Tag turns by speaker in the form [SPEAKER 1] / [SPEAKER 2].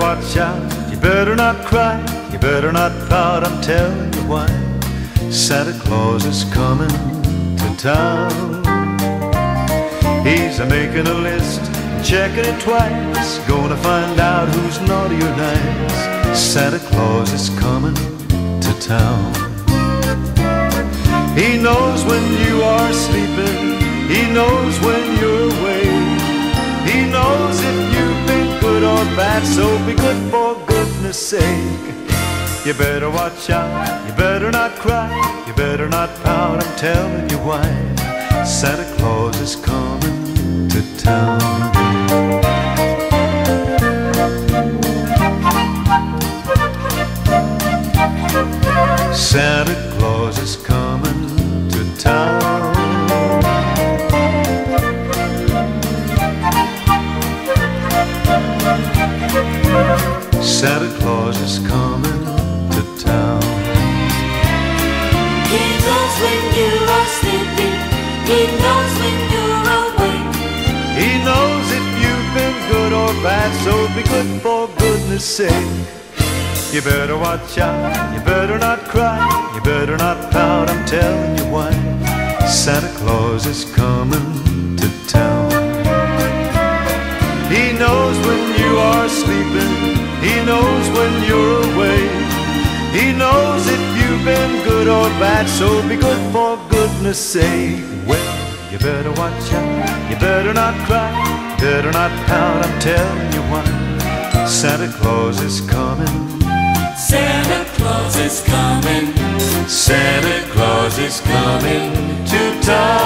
[SPEAKER 1] watch out, you better not cry, you better not pout, I'm telling you why. Santa Claus is coming to town. He's a making a list, checking it twice, gonna find out who's naughty or nice. Santa Claus is coming to town. He knows when you are sleeping, he knows when you're bad, so be good for goodness sake. You better watch out, you better not cry, you better not pout, I'm telling you why. Santa Claus is coming to town. Santa Claus is Santa Claus is coming to town.
[SPEAKER 2] He knows when you are sleeping. He knows when you're awake.
[SPEAKER 1] He knows if you've been good or bad, so be good for goodness sake. You better watch out, you better not cry, you better not pout, I'm telling you why. Santa Claus is coming when you are sleeping, he knows when you're awake. He knows if you've been good or bad, so be good for goodness sake. Well, you better watch out, you better not cry, better not pout, I'm telling you why. Santa Claus is coming,
[SPEAKER 2] Santa Claus is coming.
[SPEAKER 1] Santa Claus is coming to town.